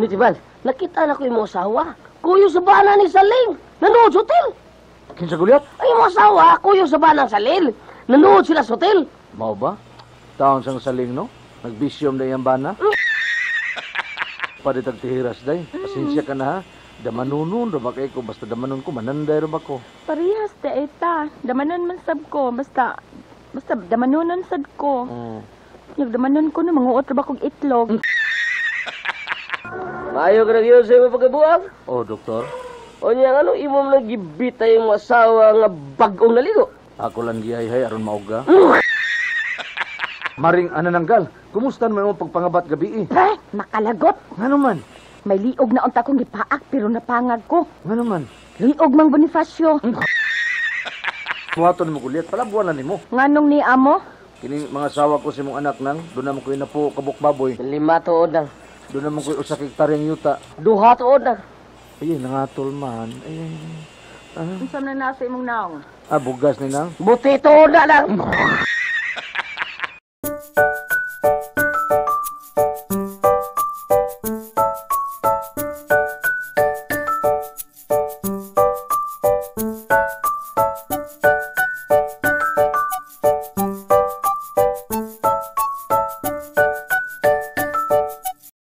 Nitibal, nakita na ko yung mga asawa. Kuyo sa bana ni Saling. Nanood sa hotel. Kinsa gulyat? Ay, yung mga asawa, kuyo sa bana ng Salil. Nanood sila sa hotel. Mao ba? Taon sang saling no? Nagbisyom na iyang bana? Paditag tihiras day. Pasensya ka na ha. Damanunon, raba kay ko. Basta damanon ko, mananday raba ko. Parehas da eta. Damanon man sab ko. Basta, basta damanunon sad ko. Mm. Yung damanon ko na manguot ra ba kog itlog. Mayo ka nagyo sa imo pagkabuang. Oh, doktor. O niya, ano, imo mo nagibita yung mga asawa nga bagong naligo. Ako lang gihay-hay aron mauga. Maring anananggal, kumusta naman mo pagpangabat gabi eh? Pre, makalagot. Ngano man? May liog na unta kong gipaak pero napangag ko. Ngano man? Liog mang Bonifacio. Buhaton mo kuliat, palabuan na nimo. Nganong ni amo? Kini mga asawa ko si mong anak nang, doon naman ko inapo kabuk baboy. Lima tuod na. Doon naman ko usa hektaryang yuta. Duha tuod na. Ayun, nangatol man. Ayun. Ah, Unsa man na nasa imong naong? ah bugas ni nang. Buti tuod na lang.